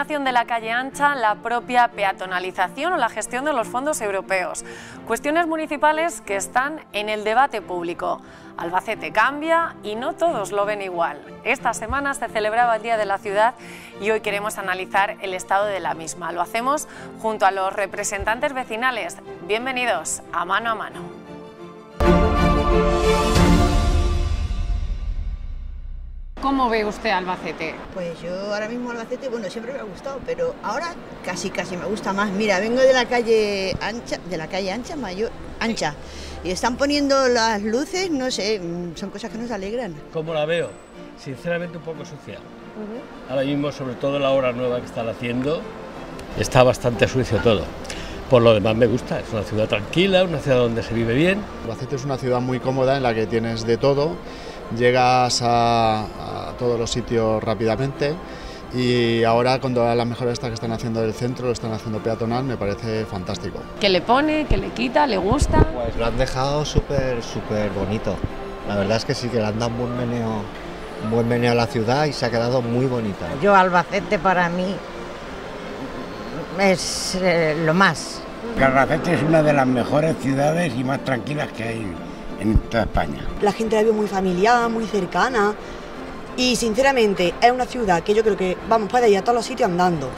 de la calle ancha, la propia peatonalización o la gestión de los fondos europeos. Cuestiones municipales que están en el debate público. Albacete cambia y no todos lo ven igual. Esta semana se celebraba el Día de la Ciudad y hoy queremos analizar el estado de la misma. Lo hacemos junto a los representantes vecinales. Bienvenidos a Mano a Mano. ¿Cómo ve usted Albacete? Pues yo ahora mismo Albacete, bueno, siempre me ha gustado, pero ahora casi casi me gusta más. Mira, vengo de la calle ancha, de la calle ancha mayor, ancha, y están poniendo las luces, no sé, mm, son cosas que nos alegran. ¿Cómo la veo? Sinceramente un poco sucia. Ahora mismo, sobre todo la obra nueva que están haciendo, está bastante sucio todo. Por lo demás me gusta, es una ciudad tranquila, una ciudad donde se vive bien. Albacete es una ciudad muy cómoda en la que tienes de todo, llegas a, a todos los sitios rápidamente y ahora con todas las mejoras estas que están haciendo del centro, lo están haciendo peatonal, me parece fantástico. ¿Qué le pone? ¿Qué le quita? ¿Le gusta? Pues lo han dejado súper, súper bonito. La verdad es que sí que le han dado un buen meneo, un buen meneo a la ciudad y se ha quedado muy bonita. Yo Albacete para mí es eh, lo más. Albacete es una de las mejores ciudades y más tranquilas que hay en toda España. La gente la vio muy familiar, muy cercana y sinceramente es una ciudad que yo creo que vamos puedes ir a todos los sitios andando.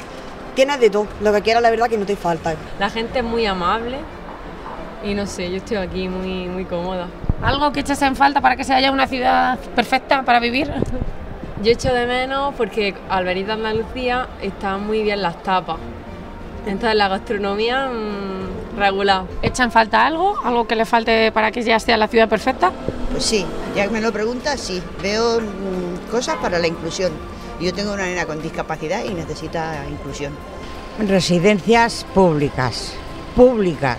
Tienes de todo, lo que quieras la verdad que no te falta. La gente es muy amable y no sé, yo estoy aquí muy, muy cómoda. ¿Algo que eches en falta para que sea ya una ciudad perfecta para vivir? Yo echo de menos porque al venir de Andalucía están muy bien las tapas. Entonces la gastronomía mmm, regular. ¿Echa en falta algo? ¿Algo que le falte para que ya sea la ciudad perfecta? Pues sí, ya que me lo preguntas, sí, veo mm, cosas para la inclusión. Yo tengo una nena con discapacidad y necesita inclusión. Residencias públicas, públicas,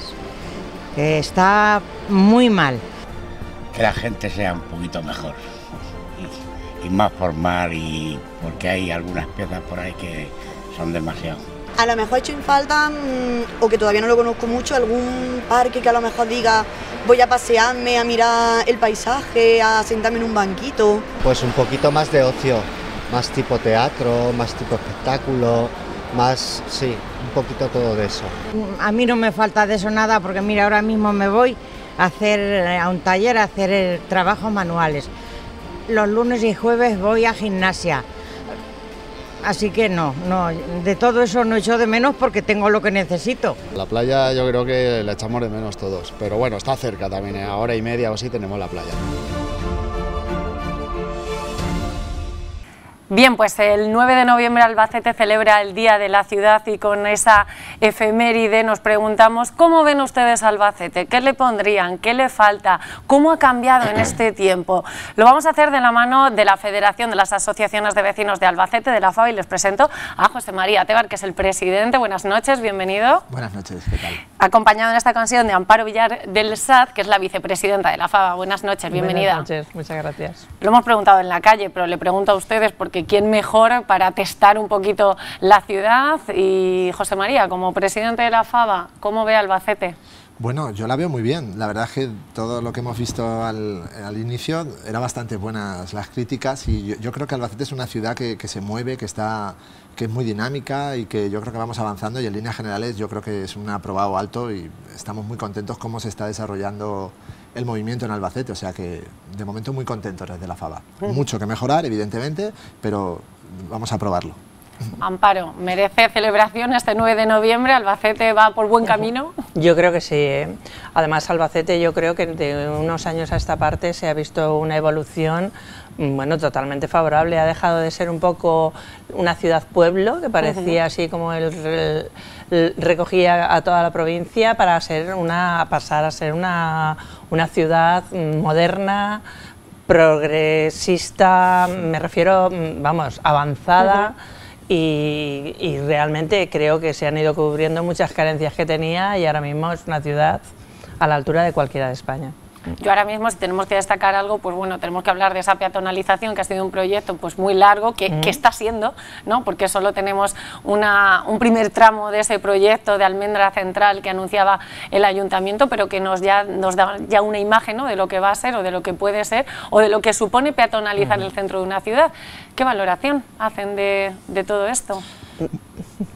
que está muy mal. Que la gente sea un poquito mejor y, y más formal y porque hay algunas piezas por ahí que son demasiado. A lo mejor he hecho en falta, mmm, o que todavía no lo conozco mucho, algún parque que a lo mejor diga voy a pasearme, a mirar el paisaje, a sentarme en un banquito. Pues un poquito más de ocio, más tipo teatro, más tipo espectáculo, más, sí, un poquito todo de eso. A mí no me falta de eso nada porque mira, ahora mismo me voy a hacer a un taller a hacer trabajos manuales. Los lunes y jueves voy a gimnasia. Así que no, no, de todo eso no echo de menos porque tengo lo que necesito. La playa yo creo que la echamos de menos todos, pero bueno, está cerca también, a hora y media o así tenemos la playa. Bien, pues el 9 de noviembre Albacete celebra el Día de la Ciudad y con esa efeméride nos preguntamos cómo ven ustedes Albacete, qué le pondrían, qué le falta, cómo ha cambiado en este tiempo. Lo vamos a hacer de la mano de la Federación de las Asociaciones de Vecinos de Albacete, de la FAB, y les presento a José María Tebar, que es el presidente. Buenas noches, bienvenido. Buenas noches, ¿qué tal? Acompañado en esta ocasión de Amparo Villar del SAT, que es la vicepresidenta de la FABA. Buenas noches, bienvenida. Buenas noches, muchas gracias. Lo hemos preguntado en la calle, pero le pregunto a ustedes porque quién mejor para testar un poquito la ciudad. Y José María, como presidente de la FABA, ¿cómo ve Albacete? Bueno, yo la veo muy bien. La verdad es que todo lo que hemos visto al, inicio eran bastante buenas las críticas y yo, yo, creo que Albacete es una ciudad que, que se mueve, que está que es muy dinámica y que yo creo que vamos avanzando y en líneas generales yo creo que es un aprobado alto y estamos muy contentos cómo se está desarrollando el movimiento en Albacete, o sea que de momento muy contentos desde la FABA. Mucho que mejorar, evidentemente, pero vamos a probarlo. Amparo, ¿merece celebración este 9 de noviembre? ¿Albacete va por buen camino? Yo creo que sí. ¿eh? Además, Albacete yo creo que de unos años a esta parte se ha visto una evolución bueno, totalmente favorable. Ha dejado de ser un poco una ciudad-pueblo, que parecía así como el, el, el, recogía a toda la provincia, para ser una, pasar a ser una, una ciudad moderna, progresista, me refiero, vamos, avanzada. Y, y, realmente creo que se han ido cubriendo muchas carencias que tenía y ahora mismo es una ciudad a la altura de cualquiera de España. Yo ahora mismo, si tenemos que destacar algo, pues bueno, tenemos que hablar de esa peatonalización, que ha sido un proyecto pues muy largo, que, mm. que está siendo, ¿no? porque solo tenemos una, un primer tramo de ese proyecto de Almendra Central que anunciaba el ayuntamiento, pero que nos, ya, nos da ya una imagen ¿no? de lo que va a ser o de lo que puede ser o de lo que supone peatonalizar mm. el centro de una ciudad. ¿Qué valoración hacen de, de todo esto?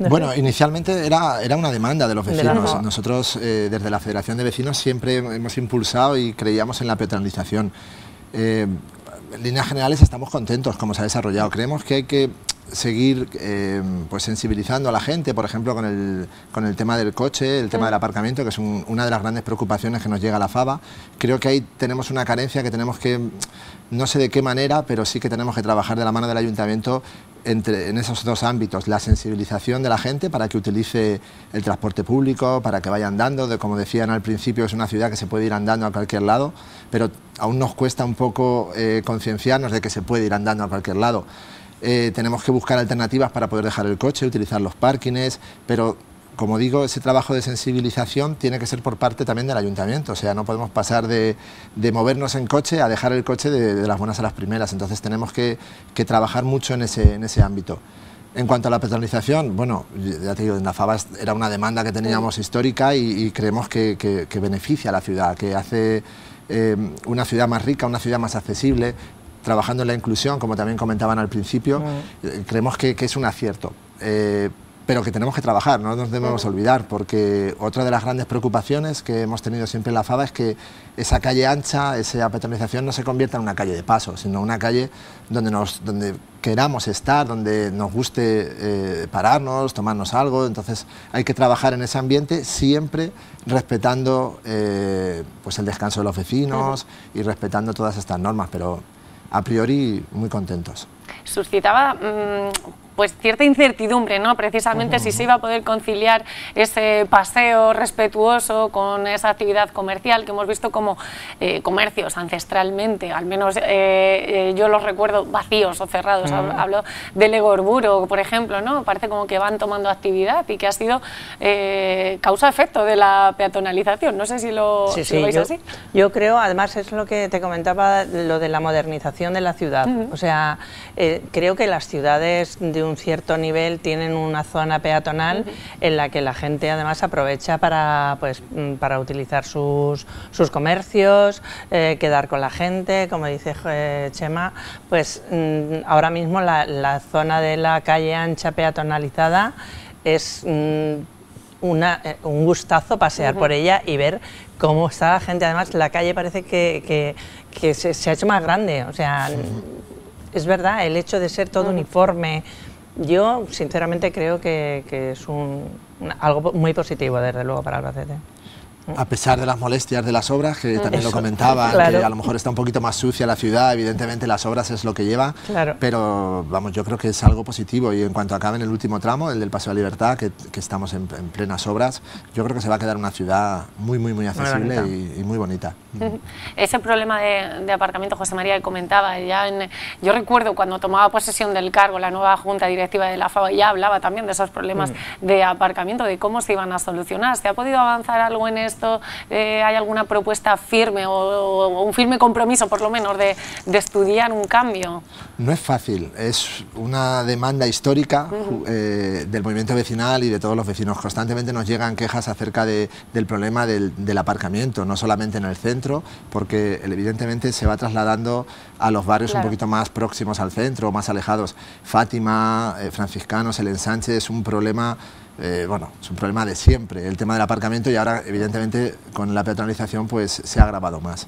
Bueno, inicialmente era, era una demanda de los De vecinos. Nosotros, eh, desde la Federación de Vecinos, siempre hemos impulsado y creíamos en la peatonalización. Eh, en líneas generales estamos contentos como se ha desarrollado. Creemos que hay que seguir eh, pues sensibilizando a la gente, por ejemplo, con el, con el tema del coche, el tema del aparcamiento, que es un- una de las grandes preocupaciones que nos llega a la FABA. Creo que ahí tenemos una carencia que tenemos que, no sé de qué manera, pero sí que tenemos que trabajar de la mano del ayuntamiento entre, en esos dos ámbitos, la sensibilización de la gente para que utilice el transporte público, para que vaya andando, de, como decían al principio, es una ciudad que se puede ir andando a cualquier lado, pero aún nos cuesta un poco eh, concienciarnos de que se puede ir andando a cualquier lado. Eh, tenemos que buscar alternativas para poder dejar el coche, utilizar los parkings, pero como digo, ese trabajo de sensibilización tiene que ser por parte también del ayuntamiento, o sea, no podemos pasar de, de movernos en coche a dejar el coche de, de las buenas a las primeras, entonces tenemos que, que trabajar mucho en ese, en ese ámbito. En cuanto a la peatonalización, bueno, ya te digo, en la FABA era una demanda que teníamos histórica y, y creemos que, que- que beneficia a la ciudad, que hace eh, una ciudad más rica, una ciudad más accesible, trabajando en la inclusión, como también comentaban al principio, eh, creemos que, que es un acierto. Eh, pero que tenemos que trabajar, no nos debemos olvidar, porque otra de las grandes preocupaciones que hemos tenido siempre en la FABA es que esa calle ancha, esa peatonalización no se convierta en una calle de paso, sino una calle donde, nos, donde queramos estar, donde nos guste eh, pararnos, tomarnos algo. Entonces hay que trabajar en ese ambiente siempre respetando eh, pues el descanso de los vecinos y respetando todas estas normas, pero a priori muy contentos. suscitaba mm, pues cierta incertidumbre, ¿no? Precisamente si se iba a poder conciliar ese paseo respetuoso con esa actividad comercial que hemos visto como eh, comercios ancestralmente, al menos eh, eh, yo los recuerdo vacíos o cerrados. Hablo, Mm. hablo de Legorburo, por ejemplo, ¿no? Parece como que van tomando actividad y que ha sido eh, causa-efecto de la peatonalización. No sé si lo, Sí, si sí, lo veis yo, así. yo creo, además es lo que te comentaba, lo de la modernización de la ciudad. O sea, creo que las ciudades de un cierto nivel tienen una zona peatonal en la que la gente además aprovecha para, pues, mm, para utilizar sus, sus comercios, eh, quedar con la gente, como dice eh, Chema, pues mm, ahora mismo la, la zona de la calle ancha peatonalizada es... mm, una, eh, un gustazo pasear por ella y ver cómo está la gente. Además, la calle parece que, que- que se, se ha hecho más grande. O sea, es verdad, el hecho de ser todo uniforme. Yo, sinceramente, creo que, es un- algo muy positivo, desde luego, para Albacete. A pesar de las molestias de las obras, que también lo Eso, comentaban, claro. que a lo mejor está un poquito más sucia la ciudad, evidentemente las obras es lo que lleva, Claro. pero vamos, yo creo que es algo positivo y en cuanto acabe el último tramo, el del Paseo de la Libertad, que, que estamos en, en plenas obras, yo creo que se va a quedar una ciudad muy, muy, muy accesible bonita. y, y muy bonita. Ese problema de, de aparcamiento, José María, que comentaba, ya en- yo recuerdo cuando tomaba posesión del cargo la nueva junta directiva de la FAO, ya hablaba también de esos problemas de aparcamiento, de cómo se iban a solucionar. ¿Se ha podido avanzar algo en esto? Eh, ¿Hay alguna propuesta firme o, o un firme compromiso, por lo menos, de, de estudiar un cambio? No es fácil, es una demanda histórica eh, del movimiento vecinal y de todos los vecinos. Constantemente nos llegan quejas acerca de- del problema del, del aparcamiento, no solamente en el centro, porque evidentemente se va trasladando a los barrios Claro. un poquito más próximos al centro, más alejados. Fátima, eh, Franciscanos, el ensanche es un problema eh, bueno, es un problema de siempre, el tema del aparcamiento y ahora evidentemente con la peatonalización pues se ha agravado más.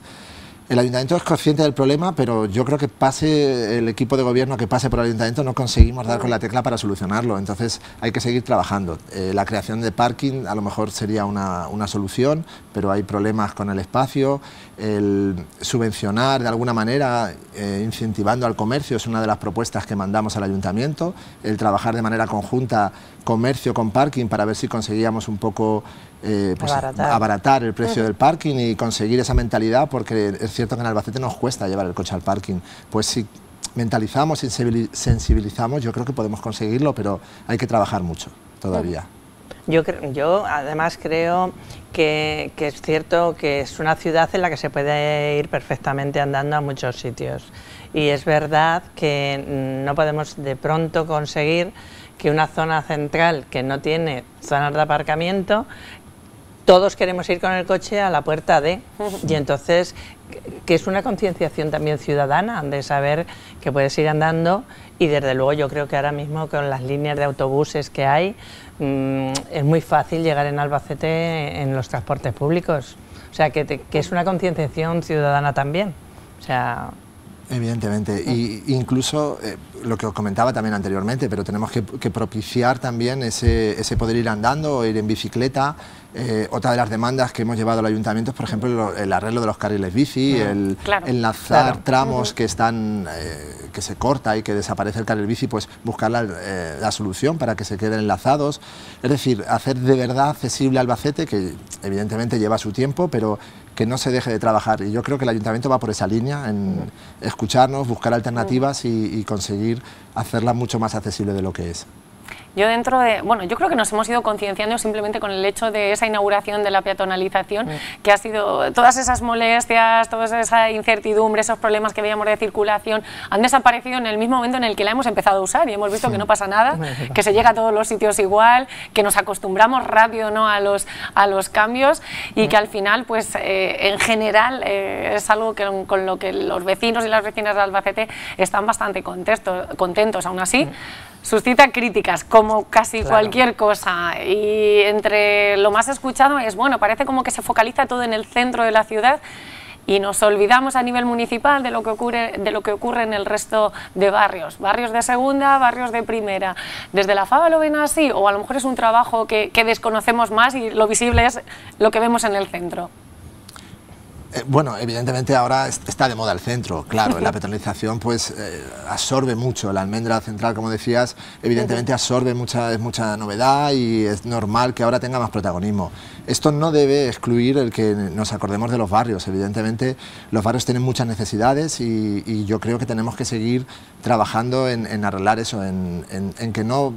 El ayuntamiento es consciente del problema, pero yo creo que pase el equipo de gobierno que pase por el ayuntamiento no conseguimos dar con la tecla para solucionarlo. Entonces hay que seguir trabajando. Eh, la creación de parking a lo mejor sería una, solución, pero hay problemas con el espacio. El subvencionar de alguna manera, eh, incentivando al comercio, es una de las propuestas que mandamos al ayuntamiento. El trabajar de manera conjunta comercio con parking para ver si conseguíamos un poco eh, pues, Abaratar. abaratar el precio del parking y conseguir esa mentalidad, porque es cierto que en Albacete nos cuesta llevar el coche al parking. Pues si mentalizamos y sensibili- sensibilizamos, yo creo que podemos conseguirlo, pero hay que trabajar mucho todavía. Yo, cre- yo además creo que, que es cierto que es una ciudad en la que se puede ir perfectamente andando a muchos sitios. Y es verdad que mm, no podemos de pronto conseguir que una zona central que no tiene zonas de aparcamiento todos queremos ir con el coche a la puerta de, y entonces, que es una concienciación también ciudadana de saber que puedes ir andando y desde luego yo creo que ahora mismo con las líneas de autobuses que hay mm, es muy fácil llegar en Albacete en los transportes públicos, o sea que, que es una concienciación ciudadana también, o sea... Evidentemente, y incluso eh, lo que os comentaba también anteriormente, pero tenemos que, propiciar también ese, ese, poder ir andando o ir en bicicleta. Eh, otra de las demandas que hemos llevado al ayuntamiento es, por ejemplo, el arreglo de los carriles bici, el enlazar tramos que están eh, que se corta y que desaparece el carril bici, pues buscar la, la, solución para que se queden enlazados. Es decir, hacer de verdad accesible Albacete, que evidentemente lleva su tiempo, pero que no se deje de trabajar. Y yo creo que el ayuntamiento va por esa línea, en escucharnos, buscar alternativas y, y conseguir hacerla mucho más accesible de lo que es. Yo dentro de, bueno, yo creo que nos hemos ido concienciando simplemente con el hecho de esa inauguración de la peatonalización, mm. que ha sido todas esas molestias, toda esa incertidumbre, esos problemas que veíamos de circulación, han desaparecido en el mismo momento en el que la hemos empezado a usar y hemos visto que no pasa nada, que se llega a todos los sitios igual, que nos acostumbramos rápido ¿no? a, los, a los cambios y que al final, pues eh, en general, eh, es algo que, con lo que los vecinos y las vecinas de Albacete están bastante contentos, contentos aún así. Mm suscita críticas, como casi cualquier cosa. Y entre lo más escuchado es, bueno, parece como que se focaliza todo en el centro de la ciudad y nos olvidamos a nivel municipal de lo que ocurre, de lo que ocurre en el resto de barrios, barrios de segunda, barrios de primera. ¿Desde la FABA lo ven así o a lo mejor es un trabajo que, que desconocemos más y lo visible es lo que vemos en el centro? Eh, bueno, evidentemente ahora está de moda el centro, claro, la petrolización pues eh, absorbe mucho, la almendra central, como decías, evidentemente absorbe mucha, mucha novedad y es normal que ahora tenga más protagonismo. Esto no debe excluir el que nos acordemos de los barrios, evidentemente los barrios tienen muchas necesidades y, yo creo que tenemos que seguir trabajando en, arreglar eso, en, que no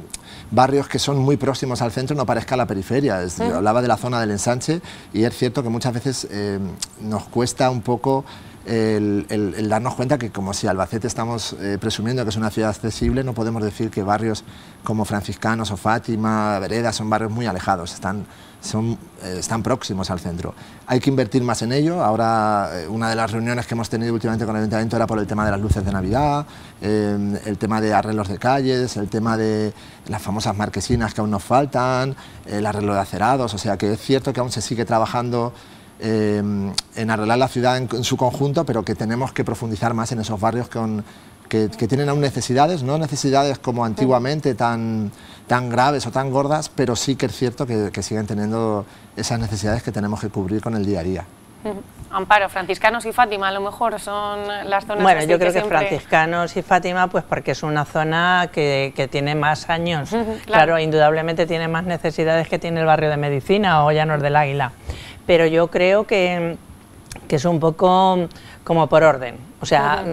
barrios que son muy próximos al centro no parezca la periferia. Yo hablaba de la zona del ensanche y es cierto que muchas veces eh, nos cuesta un poco el, darnos cuenta que como si Albacete estamos eh, presumiendo que es una ciudad accesible, no podemos decir que barrios como Franciscanos o Fátima, Vereda, son barrios muy alejados, están, son, eh, están próximos al centro. Hay que invertir más en ello. Ahora, eh, una de las reuniones que hemos tenido últimamente con el Ayuntamiento era por el tema de las luces de Navidad, el tema de arreglos de calles, el tema de las famosas marquesinas que aún nos faltan, el arreglo de acerados, o sea que es cierto que aún se sigue trabajando Em, en arreglar la ciudad en, su conjunto, pero que tenemos que profundizar más en esos barrios con, que, tienen aún necesidades, no necesidades como antiguamente tan, tan graves o tan gordas, pero sí que es cierto que, siguen teniendo esas necesidades que tenemos que cubrir con el día a día. Amparo, franciscanos y Fátima a lo mejor son las zonas Bueno, yo creo que, franciscanos y Fátima, pues porque es una zona que, que tiene más años. claro. indudablemente tiene más necesidades que tiene el barrio de Medicina o Llanos del Águila pero yo creo que, es un poco como por orden. O sea,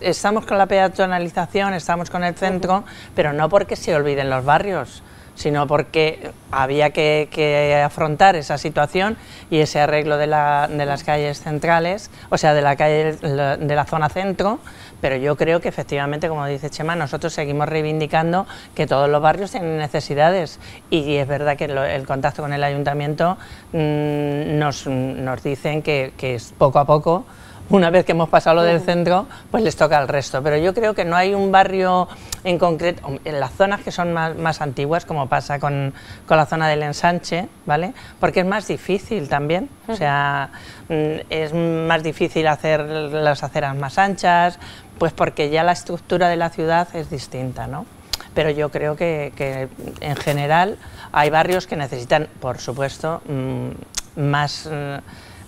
estamos con la peatonalización, estamos con el centro, pero no porque se olviden los barrios sino porque había que, afrontar esa situación y ese arreglo de, las calles centrales, o sea, de la calle de la zona centro, pero yo creo que efectivamente, como dice Chema, nosotros seguimos reivindicando que todos los barrios tienen necesidades. Y es verdad que el contacto con el ayuntamiento mm, nos, dicen que, que poco a poco una vez que hemos pasado lo del centro, pues les toca al resto. Pero yo creo que no hay un barrio en concreto, en las zonas que son más, antiguas, como pasa con, la zona del ensanche, ¿vale? Porque es más difícil también, o sea, mm, es más difícil hacer las aceras más anchas, pues porque ya la estructura de la ciudad es distinta, ¿no? Pero yo creo que, en general hay barrios que necesitan, por supuesto, mm, más...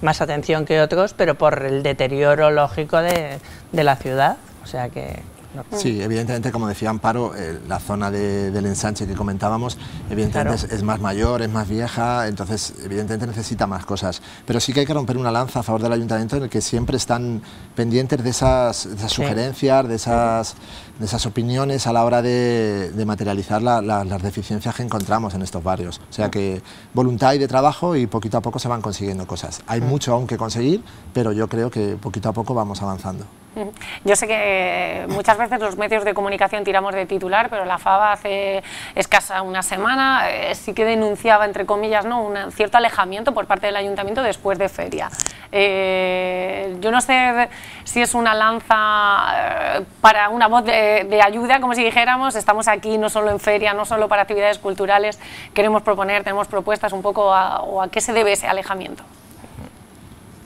Más atención que otros, pero por el deterioro lógico de, de la ciudad. O sea que Sí, evidentemente, como decía Amparo, eh, la zona del ensanche que comentábamos, evidentemente es, más mayor, es más vieja, entonces evidentemente necesita más cosas. Pero sí que hay que romper una lanza a favor del ayuntamiento en el que siempre están pendientes de esas, sugerencias, de esas, de esas opiniones a la hora de, materializar las deficiencias que encontramos en estos barrios. O sea que voluntad y de trabajo y poquito a poco se van consiguiendo cosas. Hay mucho aún que conseguir, pero yo creo que poquito a poco vamos avanzando. Yo sé que muchas veces los medios de comunicación tiramos de titular, pero la FABA hace escasa una semana eh, sí que denunciaba, entre comillas, ¿no? un cierto alejamiento por parte del ayuntamiento después de feria. Eh, yo no sé si es una lanza eh, para una voz de, ayuda, como si dijéramos, estamos aquí no solo en feria, no solo para actividades culturales, queremos proponer, tenemos propuestas un poco o a qué se debe ese alejamiento.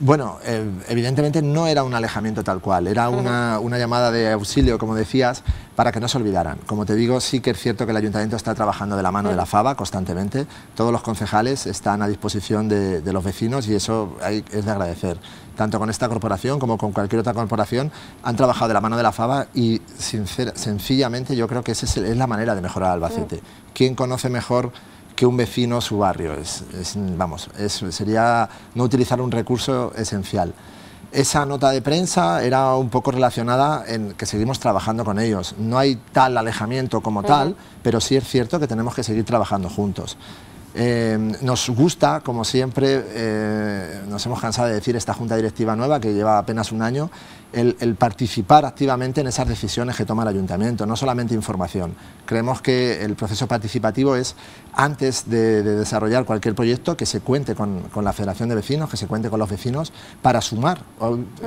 Bueno, eh, evidentemente no era un alejamiento tal cual, era una, llamada de auxilio, como decías, para que no se olvidaran. Como te digo, sí que es cierto que el ayuntamiento está trabajando de la mano de la FABA constantemente, todos los concejales están a disposición de, los vecinos y eso es de agradecer. Tanto con esta corporación como con cualquier otra corporación han trabajado de la mano de la FABA y sencillamente yo creo que esa es, la manera de mejorar Albacete. ¿Quién conoce mejor que un vecino su barrio. Es, vamos, sería no utilizar un recurso esencial. Esa nota de prensa era un poco relacionada en que seguimos trabajando con ellos. No hay tal alejamiento como tal, pero sí es cierto que tenemos que seguir trabajando juntos. Eh, nos gusta, como siempre, eh, nos hemos cansado de decir esta junta directiva nueva que lleva apenas un año, el, participar activamente en esas decisiones que toma el ayuntamiento, no solamente información. Creemos que el proceso participativo es, antes de, desarrollar cualquier proyecto, que se cuente con, con, la Federación de Vecinos, que se cuente con los vecinos para sumar.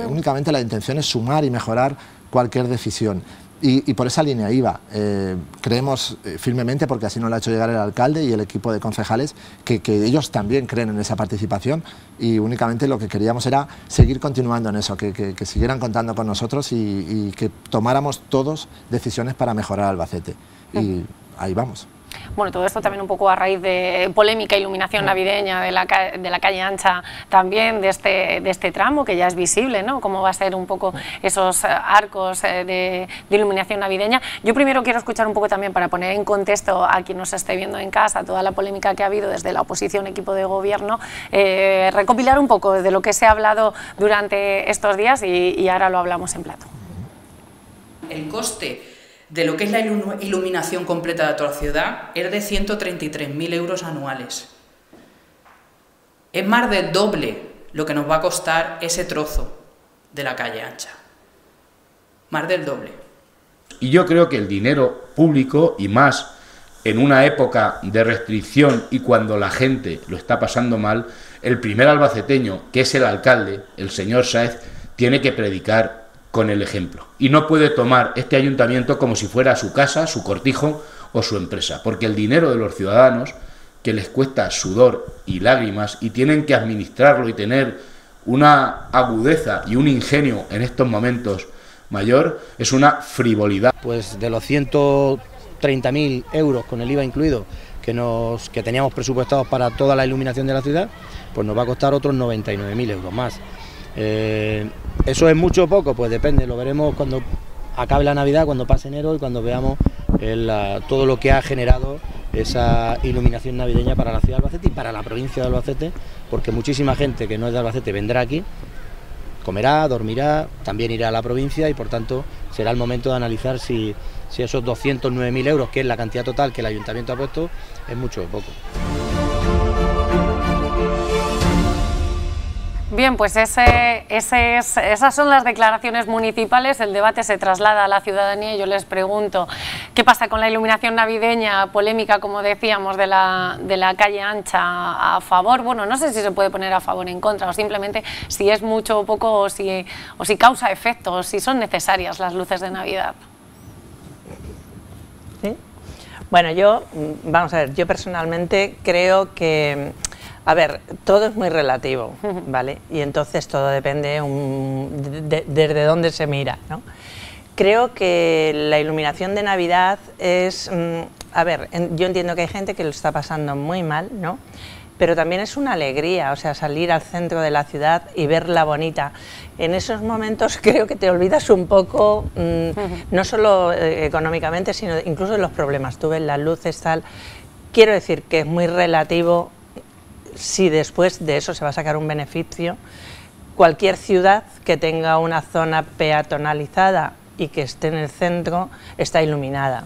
Únicamente la intención es sumar y mejorar cualquier decisión. Y, por esa línea iba. Eh, creemos eh, firmemente, porque así nos lo ha hecho llegar el alcalde y el equipo de concejales, que, ellos también creen en esa participación y únicamente lo que queríamos era seguir continuando en eso, que, siguieran contando con nosotros y, y, que tomáramos todos decisiones para mejorar Albacete. Y ahí vamos. Bueno, todo esto también un poco a raíz de polémica iluminación navideña de la, de la calle ancha también, de este, de este tramo que ya es visible, ¿no? Cómo va a ser un poco esos eh, arcos eh, de, iluminación navideña. Yo primero quiero escuchar un poco también para poner en contexto a quien nos esté viendo en casa toda la polémica que ha habido desde la oposición, equipo de gobierno, eh, recopilar un poco de lo que se ha hablado durante estos días y, y ahora lo hablamos en plato. El coste de lo que es la iluminación completa de toda la ciudad es de 133.000 euros anuales. Es más del doble lo que nos va a costar ese trozo de la calle ancha. Más del doble. Y yo creo que el dinero público, y más en una época de restricción y cuando la gente lo está pasando mal, el primer albaceteño, que es el alcalde, el señor Sáez, tiene que predicar con el ejemplo. Y no puede tomar este ayuntamiento como si fuera su casa, su cortijo o su empresa, porque el dinero de los ciudadanos, que les cuesta sudor y lágrimas, y tienen que administrarlo y tener una agudeza y un ingenio en estos momentos mayor, es una frivolidad. Pues de los 130.000 euros con el IVA incluido que, nos, que teníamos presupuestados para toda la iluminación de la ciudad, pues nos va a costar otros 99.000 euros más. Eh, ¿Eso es mucho o poco? Pues depende, lo veremos cuando acabe la Navidad, cuando pase enero y cuando veamos todo lo que ha generado esa iluminación navideña para la ciudad de Albacete y para la provincia de Albacete, porque muchísima gente que no es de Albacete vendrá aquí, comerá, dormirá, también irá a la provincia y por tanto será el momento de analizar si, si esos 209.000 euros, que es la cantidad total que el ayuntamiento ha puesto, es mucho o poco. Bien, pues ese, esas son las declaraciones municipales, el debate se traslada a la ciudadanía y yo les pregunto, ¿qué pasa con la iluminación navideña, polémica, como decíamos, de la, calle ancha a favor? Bueno, no sé si se puede poner a favor o en contra, o simplemente si es mucho o poco, o si, o si causa efecto, o si son necesarias las luces de Navidad. Bueno, yo, mm, vamos a ver, yo personalmente creo que a ver, todo es muy relativo, ¿vale? Y entonces todo depende desde dónde se mira, ¿no? Creo que la iluminación de Navidad es, mm, a ver, yo entiendo que hay gente que lo está pasando muy mal, ¿no? Pero también es una alegría, o sea, salir al centro de la ciudad y verla bonita. En esos momentos creo que te olvidas un poco, mm, no solo eh, económicamente, sino incluso de los problemas. Tú ves las luces, tal. Quiero decir que es muy relativo si después de eso se va a sacar un beneficio, cualquier ciudad que tenga una zona peatonalizada y que esté en el centro está iluminada.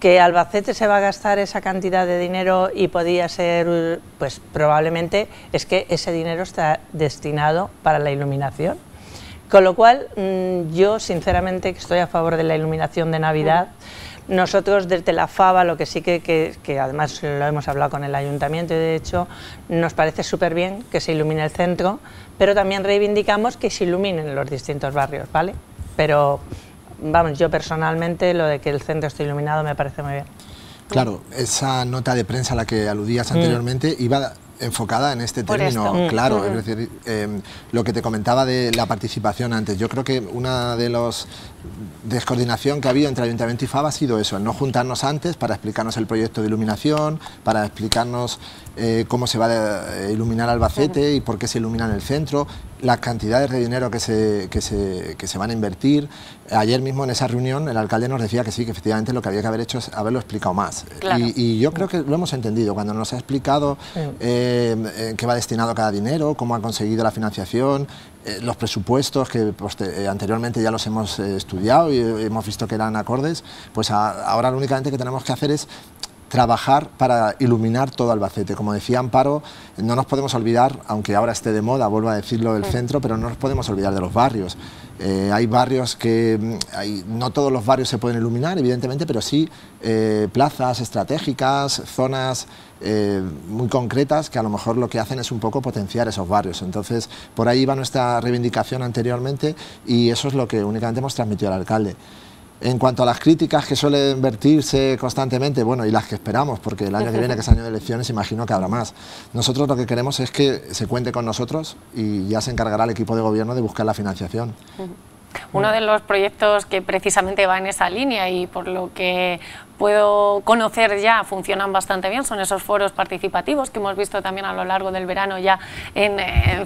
¿Que Albacete se va a gastar esa cantidad de dinero y podía ser, pues probablemente es que ese dinero está destinado para la iluminación Con lo cual, mm, yo sinceramente estoy a favor de la iluminación de Navidad. Nosotros desde la FABA, lo que sí que, que, además lo hemos hablado con el ayuntamiento y de hecho nos parece súper bien que se ilumine el centro, pero también reivindicamos que se iluminen los distintos barrios, ¿vale? Pero vamos, yo personalmente lo de que el centro esté iluminado me parece muy bien. Claro, esa nota de prensa a la que aludías mm. anteriormente iba enfocada en este término, mm. claro, es decir, em, lo que te comentaba de la participación antes, yo creo que una de los descoordinación que ha habido entre Ayuntamiento y FAB ha sido eso, el no juntarnos antes para explicarnos el proyecto de iluminación, para explicarnos eh, cómo se va a iluminar Albacete y por qué se ilumina en el centro, las cantidades de dinero que se, que se, que se van a invertir. Ayer mismo en esa reunión el alcalde nos decía que sí, que efectivamente lo que había que haber hecho es haberlo explicado más. Y, yo creo que lo hemos entendido cuando nos ha explicado eh, qué va destinado cada dinero, cómo ha conseguido la financiación, eh, los presupuestos que pues, anteriormente ya los hemos estudiado y hemos visto que eran acordes, pues ahora lo únicamente que tenemos que hacer es trabajar para iluminar todo Albacete. Como decía Amparo, no nos podemos olvidar, aunque ahora esté de moda, vuelvo a decirlo, del centro, pero no nos podemos olvidar de los barrios. Eh, hay barrios que, mm, hay, no todos los barrios se pueden iluminar, evidentemente, pero sí eh, plazas estratégicas, zonas eh, muy concretas que a lo mejor lo que hacen es un poco potenciar esos barrios. Entonces, por ahí va nuestra reivindicación anteriormente y eso es lo que únicamente hemos transmitido al alcalde. En cuanto a las críticas que suelen vertirse constantemente, bueno, y las que esperamos, porque el año que viene, que es año de elecciones, imagino que habrá más. Nosotros lo que queremos es que se cuente con nosotros y ya se encargará el equipo de gobierno de buscar la financiación. Uno de los proyectos que precisamente va en esa línea y por lo que puedo conocer ya funcionan bastante bien son esos foros participativos que hemos visto también a lo largo del verano ya en,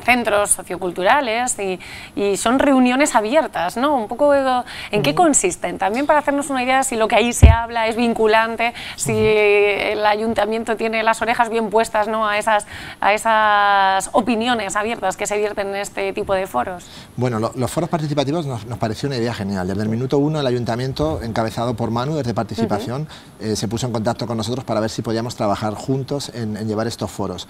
centros socioculturales y, son reuniones abiertas, ¿no? Un poco en qué consisten, también para hacernos una idea si lo que ahí se habla es vinculante, si el ayuntamiento tiene las orejas bien puestas ¿no? a, esas, a esas opiniones abiertas que se vierten en este tipo de foros. Bueno, los foros participativos nos, pareció una idea genial. Desde el minuto uno el ayuntamiento, encabezado por Manu desde participación, eh, se puso en contacto con nosotros para ver si podíamos trabajar juntos en, llevar estos foros.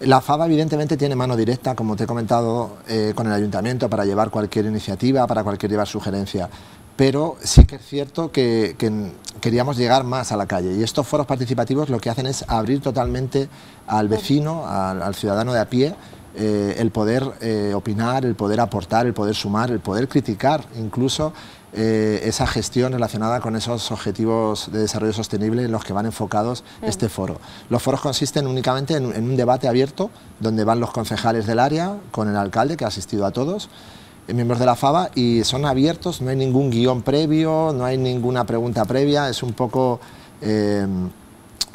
La FABA evidentemente tiene mano directa, como te he comentado, eh, con el ayuntamiento para llevar cualquier iniciativa, para cualquier llevar sugerencia, pero sí que es cierto que, queríamos llegar más a la calle y estos foros participativos lo que hacen es abrir totalmente al vecino, al, ciudadano de a pie, eh, el poder opinar, el poder aportar, el poder sumar, el poder criticar incluso eh, esa gestión relacionada con esos objetivos de desarrollo sostenible en los que van enfocados este foro. Los foros consisten únicamente en, un debate abierto donde van los concejales del área con el alcalde que ha asistido a todos eh, miembros de la FABA y son abiertos, no hay ningún guion previo, no hay ninguna pregunta previa, es un poco eh,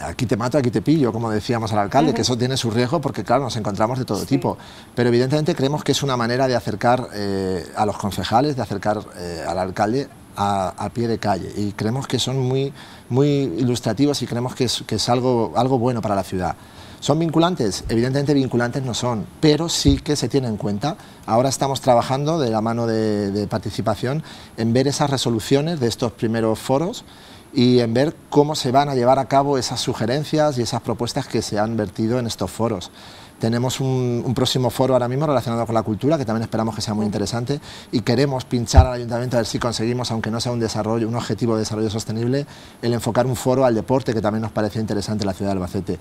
aquí te mato, aquí te pillo, como decíamos al alcalde, que eso tiene su riesgo porque, claro, nos encontramos de todo tipo. Pero evidentemente creemos que es una manera de acercar eh, a los concejales, de acercar eh, al alcalde a, pie de calle. Y creemos que son muy, muy ilustrativos y creemos que es, que es algo, algo bueno para la ciudad. ¿Son vinculantes? Evidentemente vinculantes no son, pero sí que se tiene en cuenta. Ahora estamos trabajando de la mano de, de participación en ver esas resoluciones de estos primeros foros y en ver cómo se van a llevar a cabo esas sugerencias y esas propuestas que se han vertido en estos foros. Tenemos un, próximo foro ahora mismo relacionado con la cultura, que también esperamos que sea muy interesante, y queremos pinchar al ayuntamiento a ver si conseguimos, aunque no sea un desarrollo, un objetivo de desarrollo sostenible, el enfocar un foro al deporte, que también nos parece interesante en la ciudad de Albacete.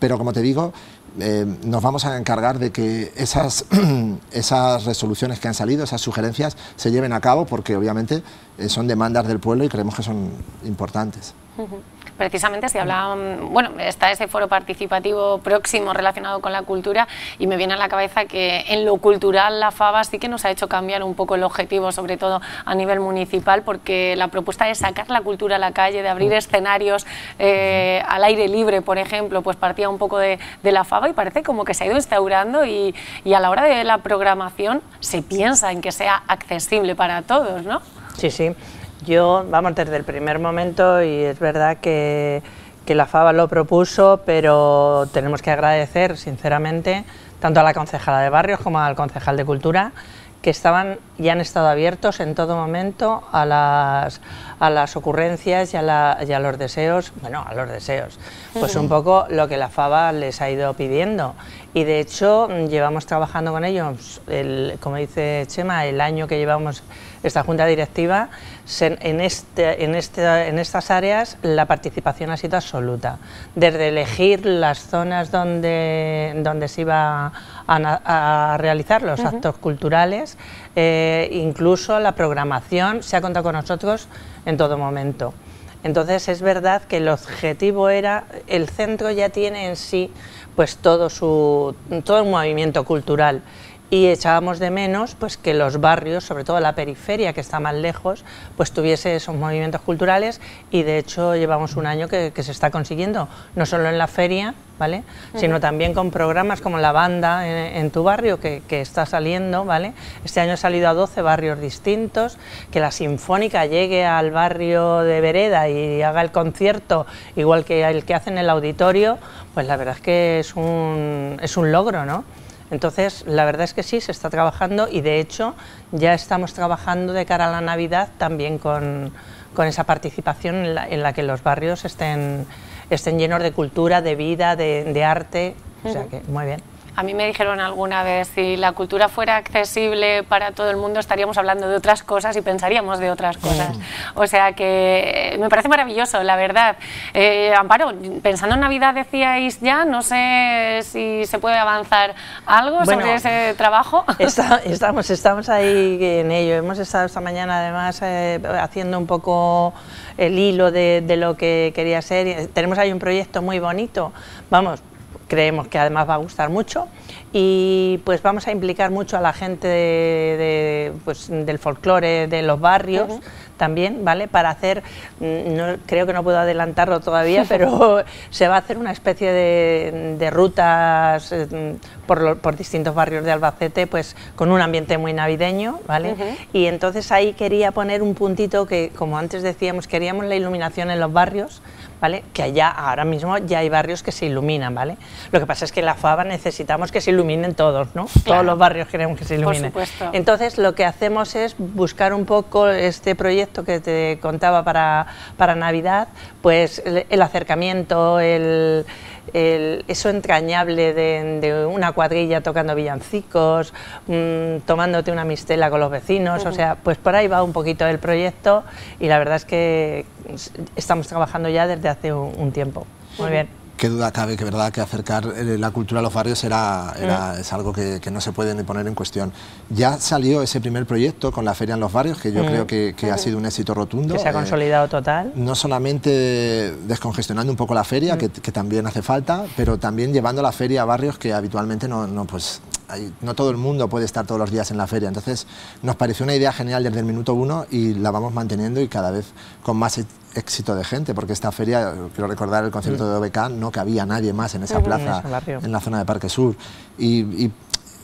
Pero como te digo, eh, nos vamos a encargar de que esas, esas resoluciones que han salido, esas sugerencias, se lleven a cabo, porque obviamente eh, son demandas del pueblo y creemos que son importantes precisamente si hablaban, bueno, está ese foro participativo próximo relacionado con la cultura y me viene a la cabeza que en lo cultural la FABA sí que nos ha hecho cambiar un poco el objetivo, sobre todo a nivel municipal, porque la propuesta es sacar la cultura a la calle, de abrir escenarios eh, al aire libre, por ejemplo, pues partía un poco de, la FABA y parece como que se ha ido instaurando y, y a la hora de la programación se piensa en que sea accesible para todos, ¿no? Sí, sí. Yo, vamos, desde el primer momento, y es verdad que, que la FABA lo propuso, pero tenemos que agradecer, sinceramente, tanto a la concejala de barrios como al concejal de cultura, que estaban y han estado abiertos en todo momento a las, a las ocurrencias y a, la- y a los deseos, bueno, a los deseos, pues un poco lo que la FABA les ha ido pidiendo. Y de hecho llevamos trabajando con ellos, el- como dice Chema, el año que llevamos esta junta directiva, se- en, este, en, este, en estas áreas la participación ha sido absoluta. Desde elegir las zonas donde, donde se iba a, a realizar los actos culturales, eh, incluso la programación se ha contado con nosotros en todo momento. Entonces es verdad que el objetivo era, el centro ya tiene en sí pues todo su todo un movimiento cultural y echábamos de menos pues que los barrios, sobre todo la periferia que está más lejos, pues tuviese esos movimientos culturales y de hecho llevamos un año que, que se está consiguiendo, no solo en la feria, ¿vale? sino también con programas como la banda en, en tu barrio que, que está saliendo, ¿vale? Este año ha salido a 12 barrios distintos, que la Sinfónica llegue al barrio de Vereda y haga el concierto igual que el que hacen en el auditorio, pues la verdad es que es un, es un logro, ¿no? Entonces, la verdad es que sí, se está trabajando y de hecho ya estamos trabajando de cara a la Navidad también con, con esa participación en la, en la que los barrios estén, estén llenos de cultura, de vida, de, de arte. O sea que muy bien. A mí me dijeron alguna vez, si la cultura fuera accesible para todo el mundo, estaríamos hablando de otras cosas y pensaríamos de otras cosas. O sea que eh, me parece maravilloso, la verdad. Eh, Amparo, pensando en Navidad decíais ya, no sé si se puede avanzar algo Bueno. sobre ese trabajo. Está- estamos, estamos ahí en ello. Hemos estado esta mañana además eh, haciendo un poco el hilo de, de lo que quería ser. Tenemos ahí un proyecto muy bonito. Vamos, creemos que además va a gustar mucho y pues vamos a implicar mucho a la gente de- de, pues, del folclore de los barrios también, ¿vale? Para hacer, mm, no- creo que no puedo adelantarlo todavía, pero se va a hacer una especie de, de rutas eh, por, lo- por distintos barrios de Albacete, pues con un ambiente muy navideño, ¿vale? Y entonces ahí quería poner un puntito que, como antes decíamos, queríamos la iluminación en los barrios, ¿vale? Que allá, ahora mismo, ya hay barrios que se iluminan, ¿vale? Lo que pasa es que en la FABA necesitamos que se iluminen todos, ¿no? Todos los barrios queremos que se Por iluminen. supuesto. Entonces, lo que hacemos es buscar un poco este proyecto que te contaba para, para Navidad, pues el, el acercamiento, el, el- eso entrañable de, de una cuadrilla tocando villancicos, mm, tomándote una mistela con los vecinos, o sea, pues por ahí va un poquito el proyecto y la verdad es que estamos trabajando ya desde hace un, un tiempo. Muy bien. Qué duda cabe que verdad que acercar eh, la cultura a los barrios era, era- Mm. es algo que, que no se puede ni poner en cuestión. Ya salió ese primer proyecto con la feria en los barrios, que yo Mm. creo que, que ha sido un éxito rotundo. Que se ha Eh, consolidado total. no solamente descongestionando un poco la feria, que, que también hace falta, pero también llevando la feria a barrios que habitualmente no, no, pues, no todo el mundo puede estar todos los días en la feria. Entonces nos pareció una idea genial desde el minuto uno y la vamos manteniendo y cada vez con más e- éxito de gente, porque esta feria, quiero recordar el concierto de OBK, no cabía nadie más en esa plaza, En la zona de Parque Sur. Y, y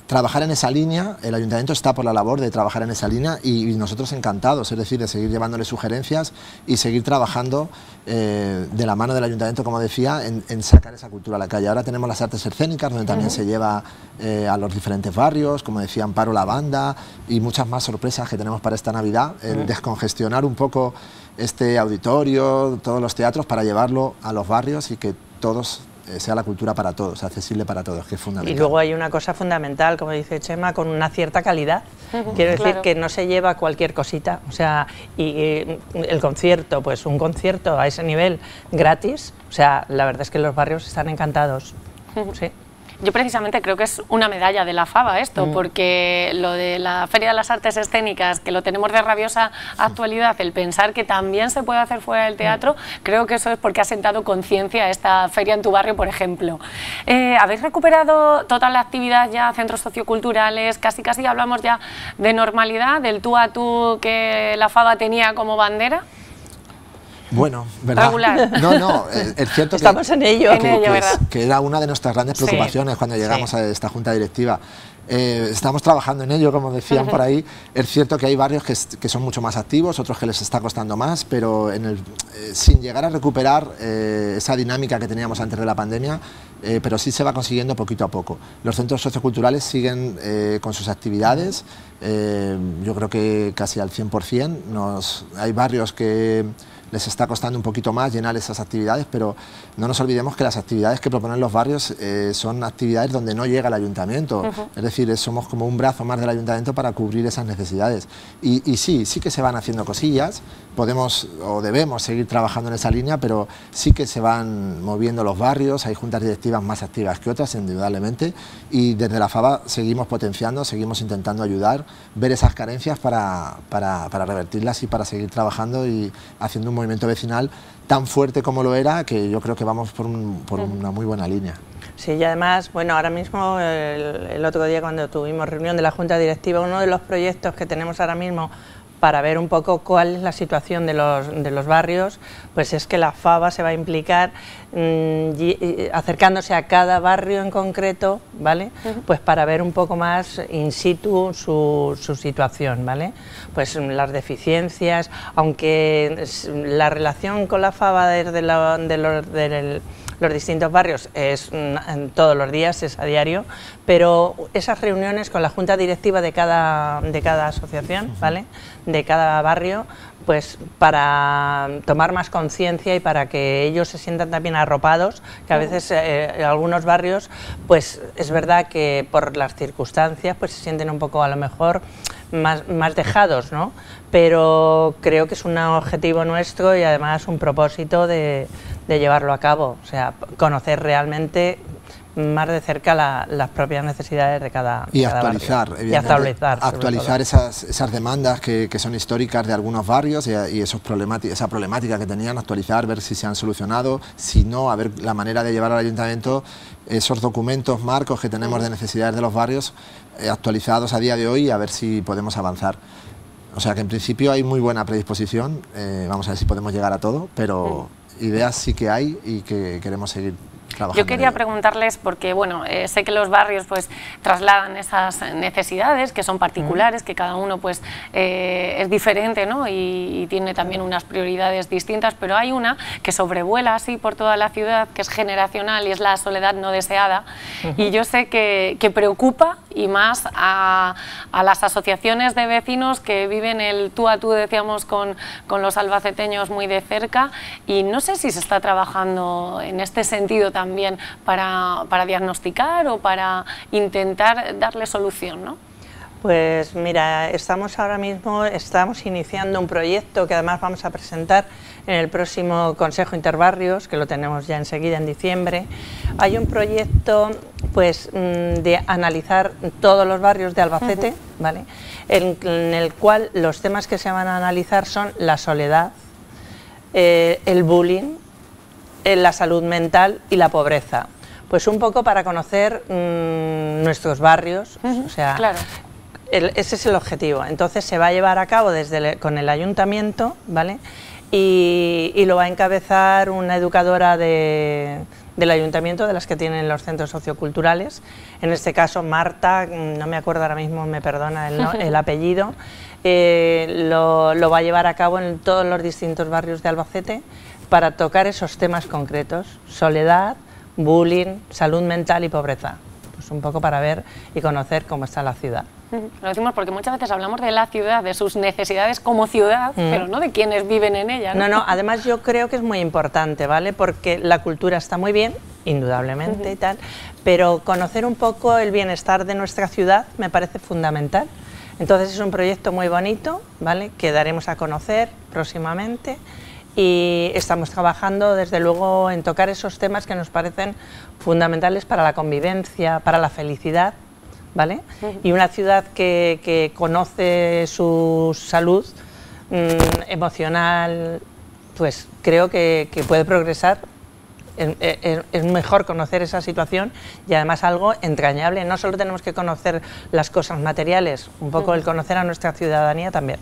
trabajar en esa línea, el ayuntamiento está por la labor de trabajar en esa línea y, y nosotros encantados, es decir, de seguir llevándole sugerencias y seguir trabajando eh, de la mano del ayuntamiento, como decía, en, en sacar esa cultura a la calle. Ahora tenemos las artes escénicas, donde también se lleva eh, a los diferentes barrios, como decía Amparo, la banda y muchas más sorpresas que tenemos para esta Navidad, el descongestionar un poco este auditorio, todos los teatros, para llevarlo a los barrios y que todos sea la cultura para todos, accesible para todos, que es fundamental. Y luego hay una cosa fundamental, como dice Chema, con una cierta calidad. Quiero decir claro. que no se lleva cualquier cosita. O sea, y eh, el concierto, pues un concierto a ese nivel gratis. O sea, la verdad es que los barrios están encantados. Sí. Yo precisamente creo que es una medalla de la FABA esto, Mm. porque lo de la Feria de las Artes Escénicas, que lo tenemos de rabiosa actualidad, el pensar que también se puede hacer fuera del teatro, creo que eso es porque ha sentado conciencia esta feria en tu barrio, por ejemplo. Eh, ¿Habéis recuperado toda la actividad ya, centros socioculturales? Casi casi hablamos ya de normalidad, del tú a tú que la FABA tenía como bandera. Bueno, ¿verdad? Regular. No, no, es, cierto Estamos que, en ello. que, En ello, que que era una de nuestras grandes Sí. preocupaciones cuando llegamos a esta junta directiva. Eh, estamos trabajando en ello, como decían por ahí. Es cierto que hay barrios que, que son mucho más activos, otros que les está costando más, pero en el, eh, sin llegar a recuperar eh, esa dinámica que teníamos antes de la pandemia, eh, pero sí se va consiguiendo poquito a poco. Los centros socioculturales siguen eh, con sus actividades, eh, yo creo que casi al 100%. Nos, hay barrios que les está costando un poquito más llenar esas actividades, pero no nos olvidemos que las actividades que proponen los barrios eh, son actividades donde no llega el ayuntamiento. Es decir, es- somos como un brazo más del ayuntamiento para cubrir esas necesidades. Y, y sí, sí que se van haciendo cosillas, podemos o debemos seguir trabajando en esa línea, pero sí que se van moviendo los barrios, hay juntas directivas más activas que otras, indudablemente, y desde la FABA seguimos potenciando, seguimos intentando ayudar, ver esas carencias para, para, para revertirlas y para seguir trabajando y haciendo un movimiento vecinal tan fuerte como lo era, que yo creo que vamos por, un- por una muy buena línea. Sí, y además, bueno, ahora mismo, el, el otro día cuando tuvimos reunión de la Junta Directiva, uno de los proyectos que tenemos ahora mismo para ver un poco cuál es la situación de los, de los barrios, pues es que la FABA se va a implicar mm, y- acercándose a cada barrio en concreto, ¿vale? Pues para ver un poco más in situ su, su situación, ¿vale? Pues mm, las deficiencias, aunque es- la relación con la FABA desde la- de los, del- los distintos barrios es mm, todos los días, es a diario, pero esas reuniones con la junta directiva de cada, de cada asociación, ¿vale? de cada barrio, pues para tomar más conciencia y para que ellos se sientan también arropados, que a veces eh, en algunos barrios, pues es verdad que por las circunstancias, pues se sienten un poco a lo mejor más, más dejados, ¿no? Pero creo que es un objetivo nuestro y además un propósito de, de llevarlo a cabo, o sea, conocer realmente más de cerca la- las propias necesidades de cada, Y cada actualizar, barrio. y actualizar, esas, esas demandas que, que son históricas de algunos barrios y, y esos problemati- esa problemática que tenían, actualizar, ver si se han solucionado, si no, a ver la manera de llevar al ayuntamiento esos documentos, marcos que tenemos de necesidades de los barrios eh, actualizados a día de hoy y a ver si podemos avanzar. O sea que en principio hay muy buena predisposición, eh, vamos a ver si podemos llegar a todo, pero ideas sí que hay y que queremos seguir trabajando. Yo quería preguntarles, porque bueno, eh, sé que los barrios pues trasladan esas necesidades que son particulares, que cada uno pues eh, es diferente ¿no? y, y tiene también unas prioridades distintas, pero hay una que sobrevuela así por toda la ciudad, que es generacional y es la soledad no deseada. Y yo sé que, que preocupa y más a, a las asociaciones de vecinos que viven el tú a tú, decíamos, con, con los albaceteños muy de cerca. Y no sé si se está trabajando en este sentido también para, para diagnosticar o para intentar darle solución, ¿no? Pues mira, estamos ahora mismo, estamos iniciando un proyecto que además vamos a presentar en el próximo Consejo Interbarrios, que lo tenemos ya enseguida en diciembre. Hay un proyecto pues mm, de analizar todos los barrios de Albacete, ¿vale? En, en el cual los temas que se van a analizar son la soledad, eh, el bullying, la salud mental y la pobreza. Pues un poco para conocer mm, nuestros barrios, o sea, Claro. el- ese es el objetivo. Entonces se va a llevar a cabo desde el- con el ayuntamiento, ¿vale? Y, y lo va a encabezar una educadora de- del ayuntamiento, de las que tienen los centros socioculturales. En este caso, Marta, mm, no me acuerdo ahora mismo, me perdona el, no- el apellido, eh, lo, lo va a llevar a cabo en todos los distintos barrios de Albacete para tocar esos temas concretos, soledad, bullying, salud mental y pobreza. Pues un poco para ver y conocer cómo está la ciudad. Lo decimos porque muchas veces hablamos de la ciudad, de sus necesidades como ciudad, pero no de quienes viven en ella. No, no, además yo creo que es muy importante, ¿vale? Porque la cultura está muy bien, indudablemente y tal, pero conocer un poco el bienestar de nuestra ciudad me parece fundamental. Entonces es un proyecto muy bonito, ¿vale? Que daremos a conocer próximamente y estamos trabajando desde luego en tocar esos temas que nos parecen fundamentales para la convivencia, para la felicidad, ¿vale? Y una ciudad que, que conoce su salud mm, emocional, pues creo que, que puede progresar es, mejor conocer esa situación y además algo entrañable. No solo tenemos que conocer las cosas materiales, un poco el conocer a nuestra ciudadanía también.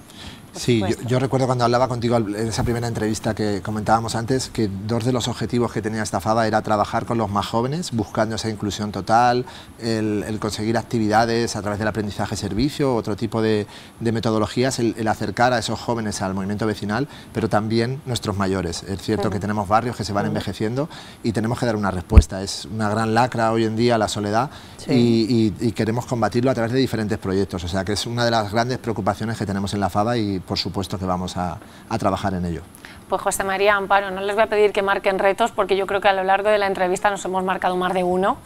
Sí, yo, recuerdo cuando hablaba contigo en esa primera entrevista que comentábamos antes, que dos de los objetivos que tenía esta FADA era trabajar con los más jóvenes, buscando esa inclusión total, el, conseguir actividades a través del aprendizaje-servicio, otro tipo de, metodologías, el, acercar a esos jóvenes al movimiento vecinal, pero también nuestros mayores. Es cierto que tenemos barrios que se van envejeciendo y tenemos que dar una respuesta. Es una gran lacra hoy en día la soledad y, queremos combatirlo a través de diferentes proyectos. O sea que es una de las grandes preocupaciones que tenemos en la FADA y por supuesto que vamos a, trabajar en ello. Pues José María Amparo, no les voy a pedir que marquen retos porque yo creo que a lo largo de la entrevista nos hemos marcado más de uno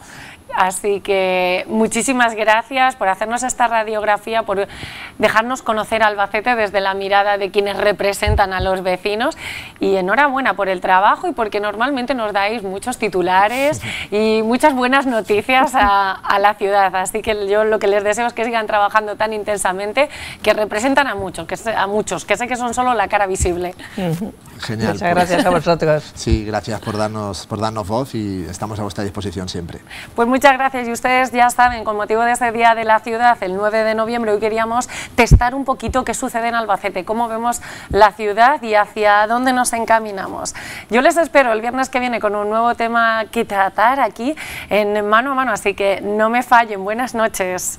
Así que muchísimas gracias por hacernos esta radiografía, por dejarnos conocer Albacete desde la mirada de quienes representan a los vecinos y enhorabuena por el trabajo y porque normalmente nos dais muchos titulares y muchas buenas noticias a, la ciudad. Así que yo lo que les deseo es que sigan trabajando tan intensamente, que representan a muchos, que, a muchos, que sé que son solo la cara visible. Genial. Muchas gracias a vosotros. Sí, gracias por darnos, por darnos voz y estamos a vuestra disposición siempre. Pues muchas gracias y ustedes ya saben, con motivo de este Día de la Ciudad, el 9 de noviembre, hoy queríamos testar un poquito qué sucede en Albacete, cómo vemos la ciudad y hacia dónde nos encaminamos. Yo les espero el viernes que viene con un nuevo tema que tratar aquí en mano a mano, así que no me fallen. Buenas noches.